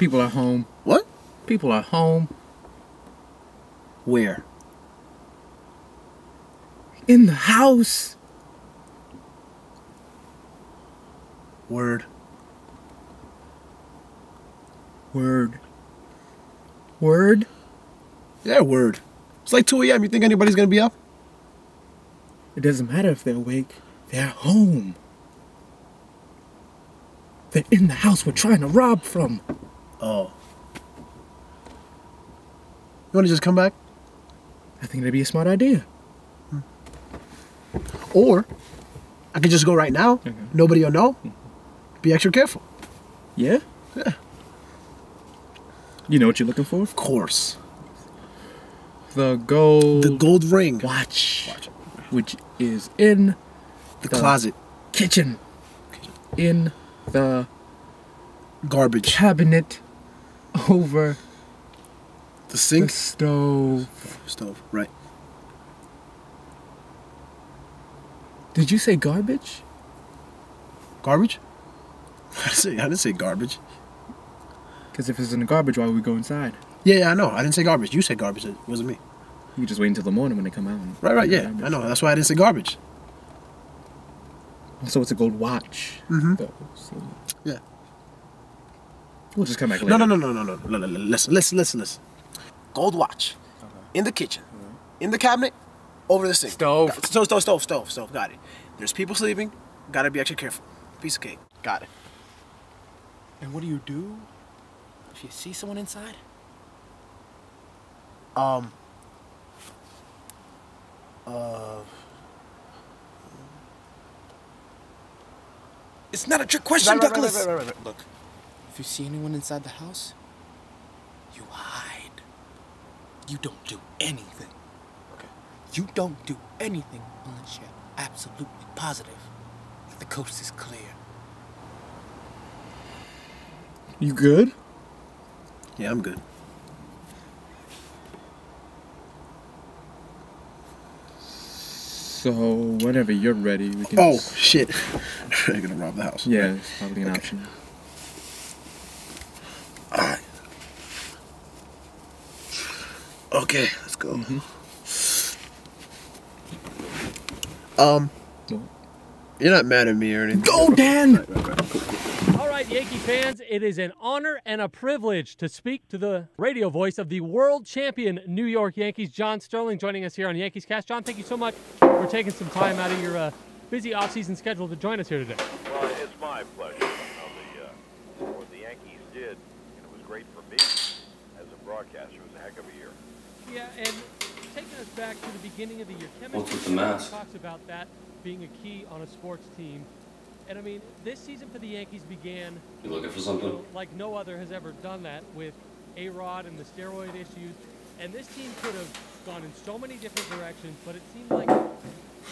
People are home. What? People are home. Where? In the house. Word. Word. Word. Yeah, word. It's like 2 a.m. You think anybody's gonna be up? It doesn't matter if they're awake. They're home. They're in the house we're trying to rob from. Oh. You wanna just come back? I think that'd be a smart idea. Hmm. Or I could just go right now. Nobody will know. Be extra careful. Yeah? Yeah. You know what you're looking for? Of course. The gold The gold ring. watch, Watch. which is in The The- closet. kitchen, in the Garbage. cabinet, over The the sink. stove. Stove. Right. Did you say garbage? Garbage? I didn't say, I didn't say garbage. Because if it's in the garbage, why would we go inside? Yeah, yeah, I know. I didn't say garbage. You said garbage. It wasn't me. You just wait until the morning when they come out. and- Right, right, yeah. Garbage. I know. That's why I didn't say garbage. So it's a gold watch. Mm-hmm. though, so Yeah. We'll just come back No, later. no, no, no, no, no, no, no, no. Listen, listen, listen, listen. Gold watch. In the kitchen. In the cabinet. Over the sink. Stove. Got- Stove, stove, stove, stove, stove. Got it. There's people sleeping. Gotta be extra careful. Piece of cake. Got it. And what do you do if you see someone inside? Um. Uh. It's not a trick question, Right, right, right, Douglas. right, right, right, right. Look, if you see anyone inside the house, you hide. You don't do anything. Okay. You don't do anything unless you're absolutely positive that the coast is clear. You good? Yeah, I'm good. So whenever you're ready, we can. Oh shit! They're gonna rob the house. Yeah, it's probably an Okay. option. Okay, let's go. Um, you're not mad at me or anything. Go, Dan! All right, Yankee fans, it is an honor and a privilege to speak to the radio voice of the world champion New York Yankees, John Sterling, joining us here on Yankees Cast. John, thank you so much for taking some time out of your uh, busy offseason schedule to join us here today. Well, it's my pleasure. You know, the, uh, what the Yankees did, and it was great for me as a broadcaster. It was a heck of a year. Yeah, and taking us back to the beginning of the year, What's chemistry with the mask? talks about that being a key on a sports team. And I mean, this season for the Yankees began You looking for you something? know, like no other has ever done that with A-Rod and the steroid issues. And this team could have gone in so many different directions, but it seemed like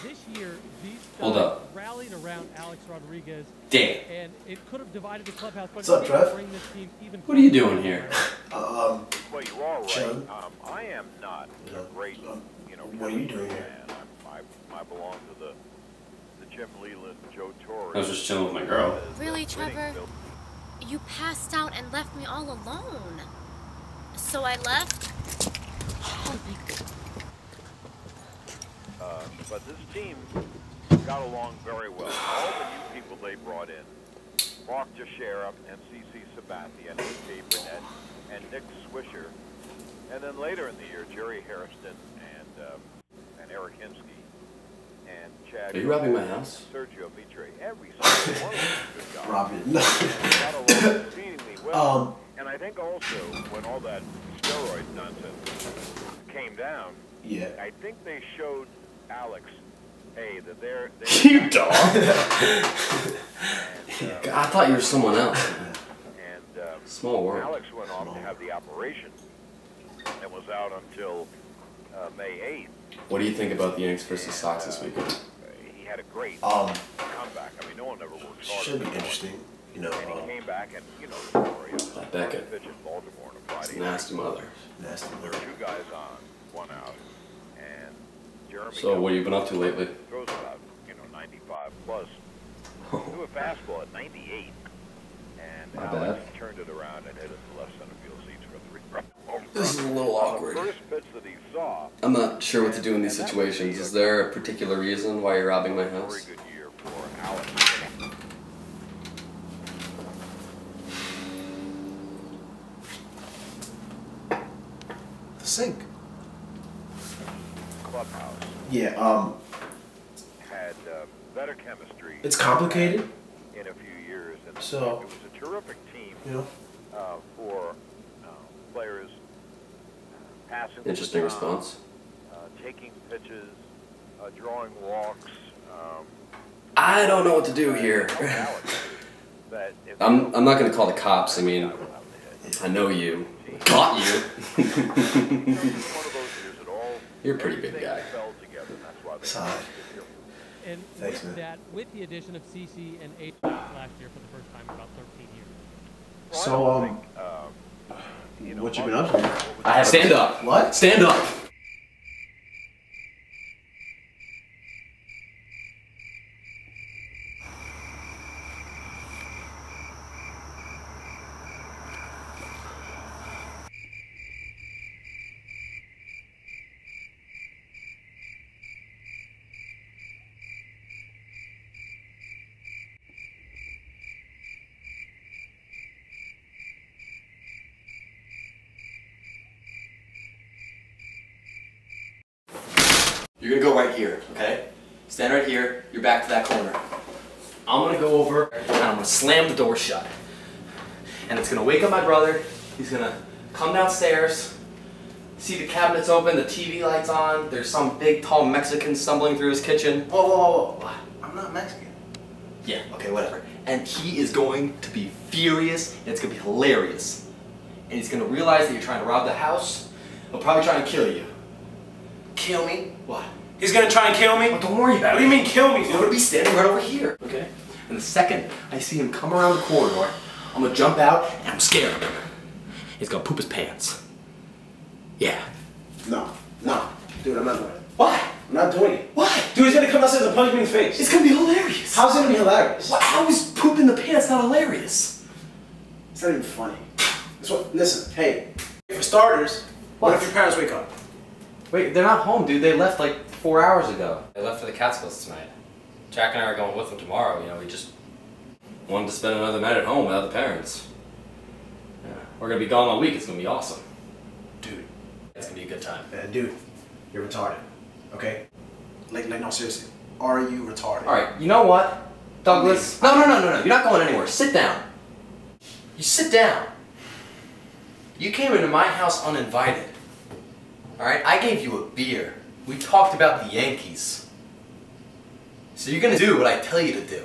this year these Hold up. rallied around Alex Rodriguez, Damn. and it could have divided the clubhouse. But What's up, Trev? bring this team even What are you doing here? Um, Well, you are right. Chilling. Um, I am not Yeah. a great, Um, you know, what are you doing here? I'm, I, I belong to the the Jim Leyland, Joe Torre. I was just chilling with my girl. Really, Trevor? You passed out and left me all alone. So I left. Oh my god. Uh, but this team got along very well. All the new people they brought in, Mark Teixeira and C.C. Sabathia and A.J. Burnett and Nick Swisher, and then later in the year, Jerry Hairston and um, and Eric Hinske and Chad. Are you robbing my house? Sergio Mitre. Every single one of them did good job. Robin. got along exceedingly well. Um, and I think also when all that steroid nonsense came down, yeah. I think they showed Alex, hey, that they're, they're You dog. and, uh, I thought you were someone else. and um, Small world. Alex went off to have the operation and was out until uh, May 8th. What do you think about the Yanks versus Sox this weekend? Uh, he had a great Um, comeback. I mean, no one ever works harder. should be than him. interesting. You know, And he um, came back and, you know, the That Beckett. pitch in Baltimore on a Friday nasty mother. nasty There word. were two guys on, one out, and Jeremy So what have you been up to lately? throws about, you know, 95 plus. Oh. Threw a fastball at 98. and My Alex bad. turned it around and hit it to left center field seats for three. This is a little awkward. First pitch that he saw, I'm not sure what to do in these situations. Is there a particular reason why you're robbing my very house? good year for Alex. The sink. Clubhouse Yeah. Um. had uh, better chemistry. It's complicated. in a few years, and So- it was a terrific team You know. uh, for uh, players passing. the Interesting baton, response. Uh, taking pitches, uh, drawing walks. Um, I don't know what to do here. Alex, that if I'm I'm not gonna call the cops. I mean, Got without the hit. I know you. Caught you. It was one of those years that all You're pretty big everything guy. fell and that's why they Solid. And Thanks, with man. that, with the addition of CC and H last year for the first time in about 13 years. So, um, uh, you know, what you been up to? of what was I have stand up. What? Stand up. You're gonna go right here, okay? Stand right here, you're back to that corner. I'm gonna go over and I'm gonna slam the door shut. And it's gonna wake up my brother. He's gonna come downstairs, see the cabinets open, the TV lights on. There's some big tall Mexican stumbling through his kitchen. Whoa, whoa, whoa, whoa. I'm not Mexican. Yeah, okay, whatever. And he is going to be furious, and it's gonna be hilarious. And he's gonna realize that you're trying to rob the house. He'll probably try and kill you. Kill me? What? He's gonna try and kill me? Well, don't worry about it. What do you mean kill me, I'm gonna be standing right over here, okay? And the second I see him come around the corridor, I'm gonna jump out and I'm scaring him. He's gonna poop his pants. Yeah. No, no, dude, I'm not doing it. Why? I'm not doing it. Why? Dude, he's gonna come downstairs and punch me in the face. It's gonna be hilarious. How's it gonna be hilarious? What? How is pooping the pants not hilarious? It's not even funny. It's what, listen, hey, for starters, what, What? if your parents wake up? Wait, they're not home, dude. They left like four hours ago. They left for the Catskills tonight. Jack and I are going with them tomorrow. You know, we just wanted to spend another night at home without the parents. Yeah. We're gonna be gone all week. It's gonna be awesome. Dude, It's gonna be a good time. uh, dude, you're retarded, okay? Like, like, no, seriously. Are you retarded? All right, you know what, Douglas? No, no, no, no, no. You're not going anywhere. Sit down. You sit down. You came into my house uninvited. All right, I gave you a beer. We talked about the Yankees. So you're gonna do what I tell you to do.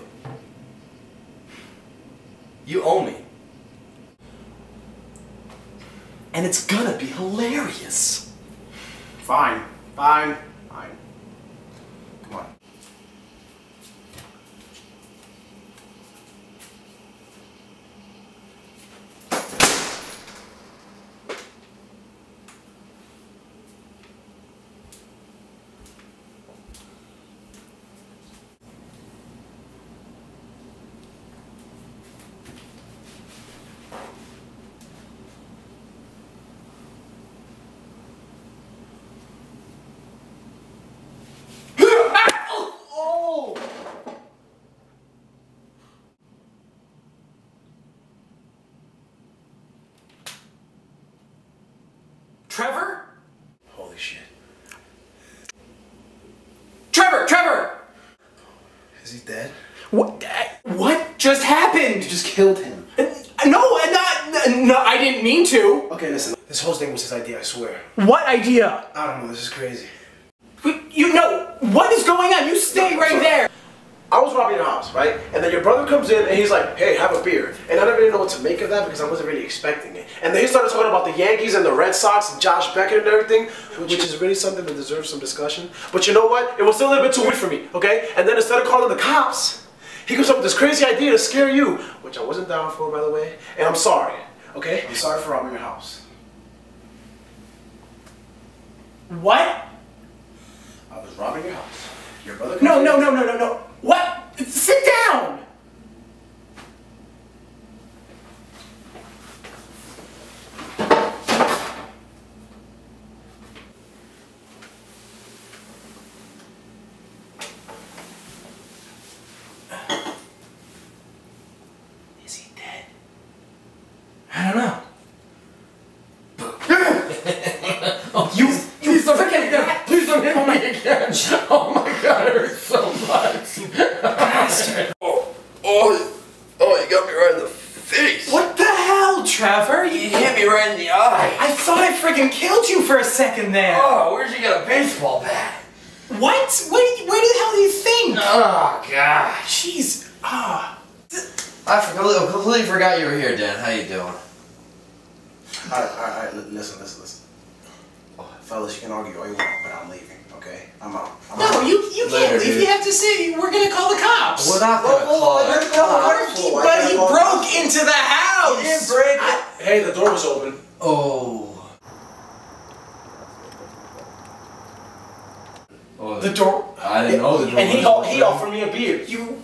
You owe me. And it's gonna be hilarious. Fine, fine, fine. Come on. Oh! Trevor? Holy shit. Trevor! Trevor! Is he dead? What? What just happened? You just killed him. Uh, no, uh, not, uh, no, I didn't mean to. Okay, listen. This whole thing was his idea, I swear. What idea? I don't know, this is crazy. You know, what is going on? You stay right there. I was robbing your house, right? And then your brother comes in and he's like, hey, have a beer. And I didn't really know what to make of that because I wasn't really expecting it. And then he started talking about the Yankees and the Red Sox and Josh Beckett and everything, which is really something that deserves some discussion. But you know what? It was still a little bit too weird for me, okay? And then instead of calling the cops, he comes up with this crazy idea to scare you, which I wasn't down for, by the way. And I'm sorry, okay? I'm sorry for robbing your house. What? I was robbing your house. Your brother No, no, no, no, no, no. What? Sit down. Oh, oh, you got me right in the face. What the hell, Trevor? You hit me right in the eye. I thought I freaking killed you for a second there. Oh, where'd you get a baseball bat? What? Where, where the hell do you think? Oh, gosh. Jeez. Ah. I completely, completely forgot you were here, Dan. How you doing? Alright, alright, alright, listen, listen, listen. Oh, fellas, you can argue all you want, but I'm leaving, okay? I'm out. I'm No, out. you you Later, can't leave. dude. You have to say we're gonna call the cops. We're not gonna Whoa, whoa, call whoa, it. wait, no, But he, but he broke into the house. He didn't break it. Hey, the door was open. Oh. Oh, The door. I didn't know the door And he, he offered me a beer. You.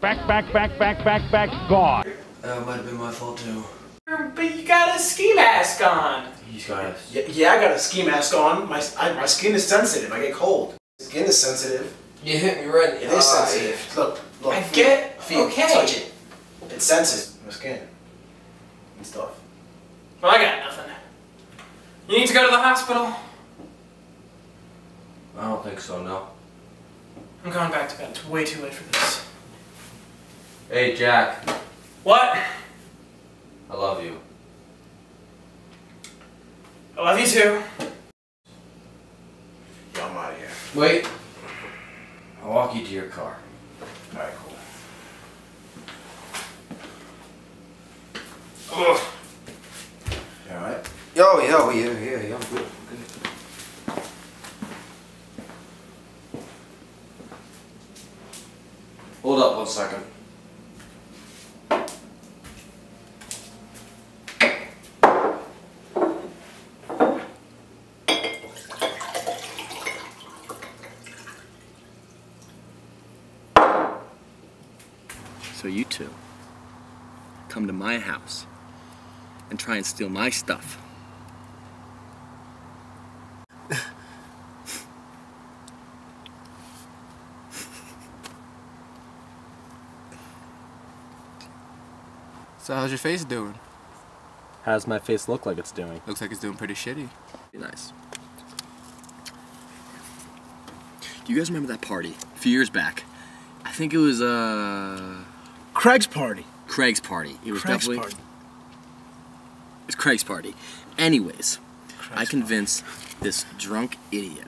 Back, back, back, back, back, back, gone. That might have been my fault too. But you got a ski mask on. He's got a. Yeah, yeah, I got a ski mask on. My, I, my skin is sensitive. I get cold. Skin is sensitive. You hit me right in the It is eye. sensitive. Look, look. I feel get- Feel it. okay. Touch it. It's sensitive. My skin. And stuff. Well, I got nothing. You need to go to the hospital. I don't think so, no. I'm going back to bed. It's way too late for this. Hey, Jack. What? I love you. I love you too. Yeah, I'm out of here. Wait. I'll walk you to your car. Alright, cool. Ugh. You alright? Oh, yeah, oh, yeah, yeah, yeah. I'm good. I'm good. Hold up one second. So you two come to my house and try and steal my stuff. So how's your face doing? How does my face look like it's doing? Looks like it's doing pretty shitty. Be nice. Do you guys remember that party a few years back? I think it was uh Craig's party. Craig's party. It was Craig's definitely party. it's Craig's party. Anyways, I Craig's convinced this drunk idiot.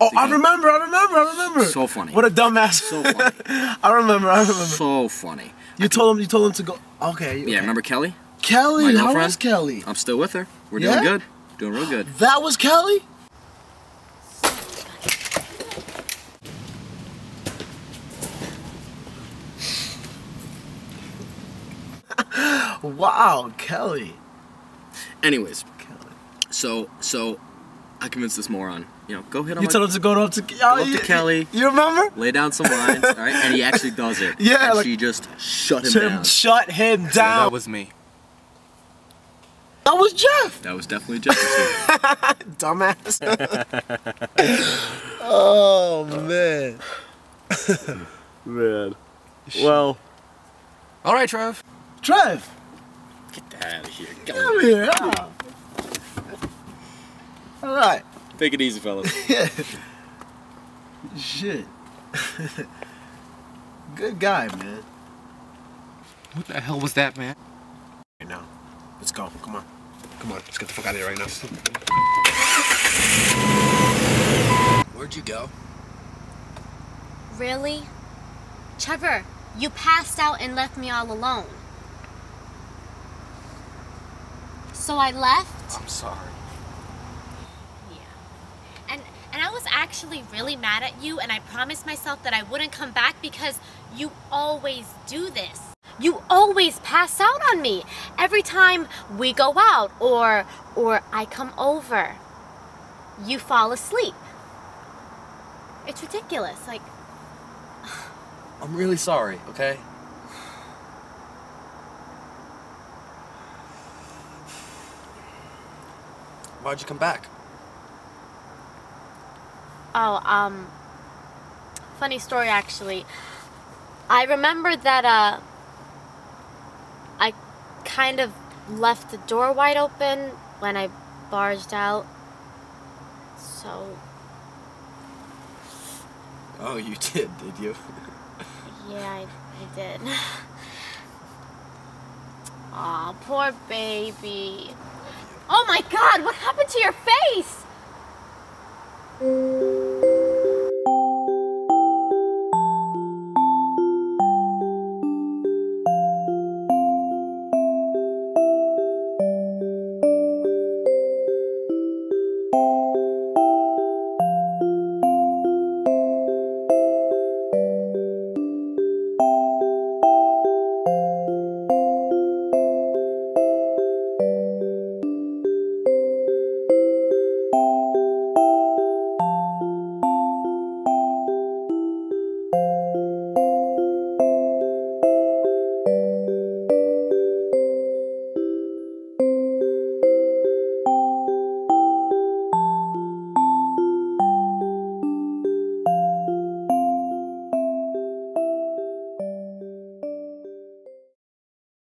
Oh, I remember, I remember, I remember. So funny. What a dumbass. So funny. I remember, I remember. so funny. You told him, you told him to go. Okay. Yeah, remember Kelly? Kelly? How was Kelly? I'm still with her. We're Yeah? doing good. Doing real good. That was Kelly? Wow, Kelly. Anyways, Kelly. so so I convinced this moron, you know, go hit on You my told him to go up to, oh, up to you, Kelly. You remember? lay down some lines, all right? And he actually does it. Yeah, And like- she just shut him Shut down. shut him down. that was me. that was Jeff. That was definitely Jefferson. Dumbass. oh, man. Man. Well, All right, Trev. Trev, get that out of here. Go. come here. All right. Take it easy, fellas. Shit. Good guy, man. What the hell was that, man? Right now. Let's go. Come on. Come on. Let's get the fuck out of here right now. Where'd you go? Really? Trevor, you passed out and left me all alone. So I left? I'm sorry. Yeah. And and I was actually really mad at you and I promised myself that I wouldn't come back because you always do this. You always pass out on me every time we go out or or I come over. You fall asleep. It's ridiculous. Like I'm really sorry, okay? Why'd you come back? Oh, um, funny story actually. I remember that, uh, I kind of left the door wide open when I barged out. So, Oh, you did, did you? yeah, I, I did. Aw, poor baby. Oh my god, what happened to your face?